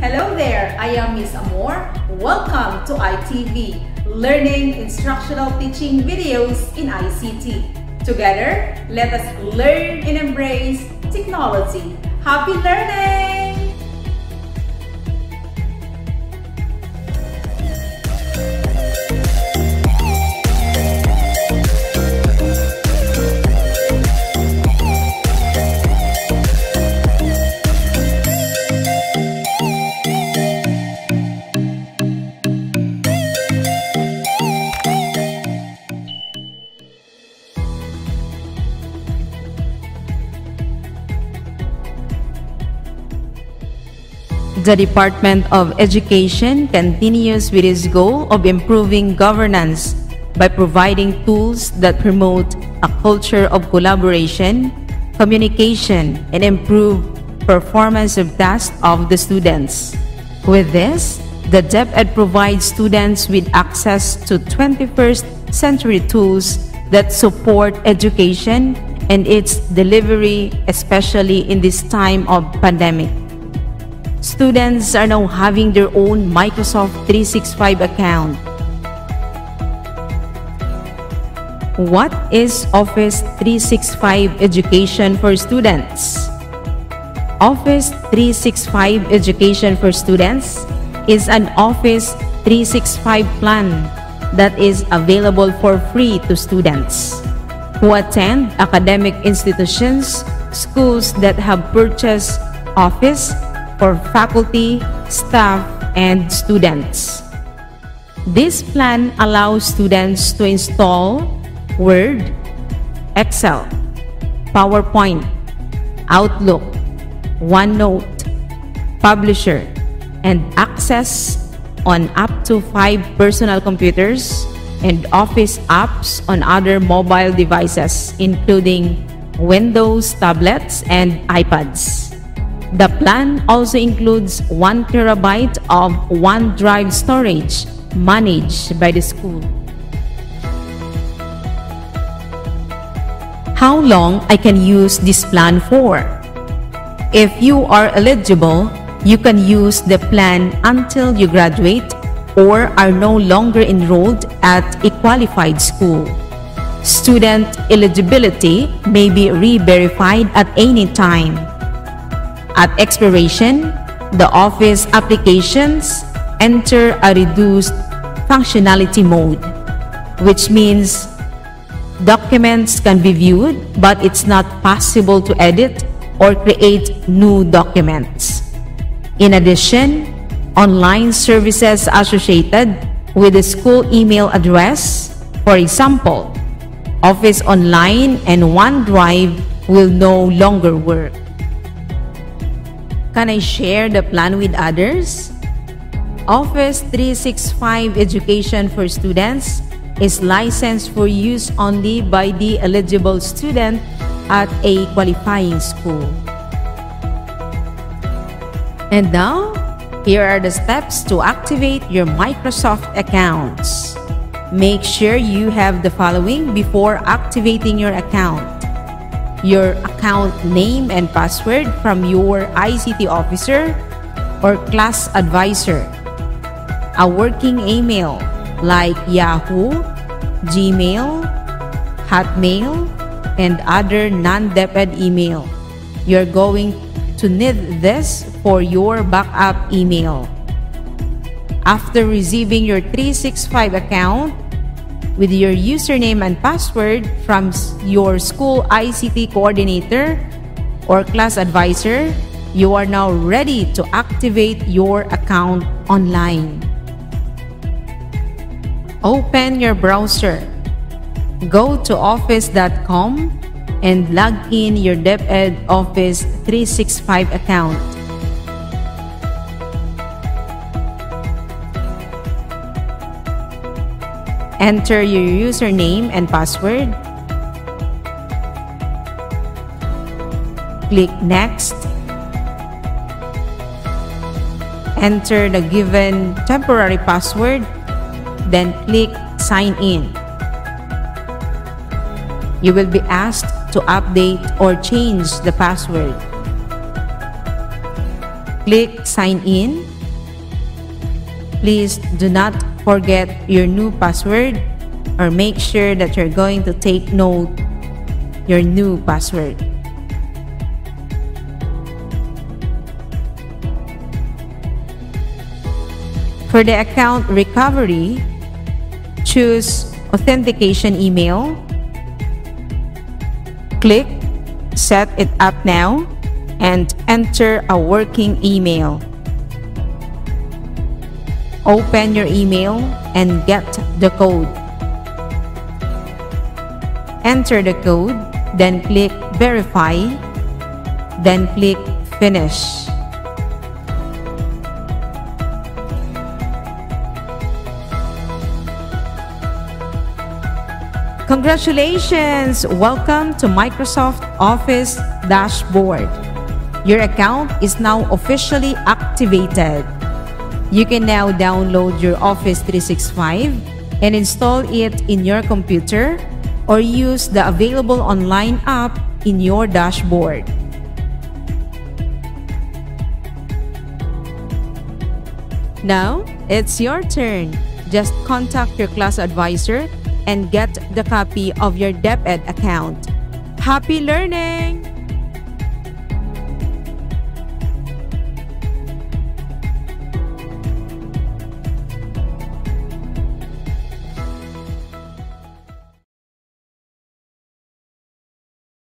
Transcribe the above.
Hello there, I am Miss Amor. Welcome to ITV, Learning Instructional Teaching Videos in ICT. Together, let us learn and embrace technology. Happy learning! The Department of Education continues with its goal of improving governance by providing tools that promote a culture of collaboration, communication, and improve performance of tasks of the students. With this, the DepEd provides students with access to 21st century tools that support education and its delivery, especially in this time of pandemic. Students are now having their own Microsoft 365 account. What is Office 365 Education for Students? Office 365 Education for Students is an Office 365 plan that is available for free to students who attend academic institutions, schools that have purchased Office for faculty, staff, and students. This plan allows students to install Word, Excel, PowerPoint, Outlook, OneNote, Publisher, and Access on up to five personal computers and Office apps on other mobile devices, including Windows tablets and iPads. The plan also includes 1 terabyte of OneDrive storage managed by the school. How long I can use this plan for? If you are eligible, you can use the plan until you graduate or are no longer enrolled at a qualified school. Student eligibility may be re-verified at any time. At expiration, the Office applications enter a reduced functionality mode, which means documents can be viewed but it's not possible to edit or create new documents. In addition, online services associated with the school email address, for example, Office Online and OneDrive will no longer work. Can I share the plan with others? Office 365 Education for Students is licensed for use only by the eligible student at a qualifying school. And now, here are the steps to activate your Microsoft accounts. Make sure you have the following before activating your account your account name and password from your ICT officer or class advisor, a working email like Yahoo, Gmail, Hotmail, and other non-DepEd email. You're going to need this for your backup email. After receiving your 365 account, with your username and password from your school ICT coordinator or class advisor, you are now ready to activate your account online. Open your browser. Go to office.com and log in your DepEd Office 365 account. Enter your username and password. Click Next. Enter the given temporary password, then click Sign In. You will be asked to update or change the password. Click Sign In Please do not forget your new password or make sure that you're going to take note your new password. For the account recovery, choose authentication email. Click set it up now and enter a working email. Open your email and get the code. Enter the code, then click verify, then click finish. Congratulations! Welcome to Microsoft Office Dashboard. Your account is now officially activated. You can now download your Office 365 and install it in your computer or use the available online app in your dashboard. Now, it's your turn. Just contact your class advisor and get the copy of your DepEd account. Happy learning!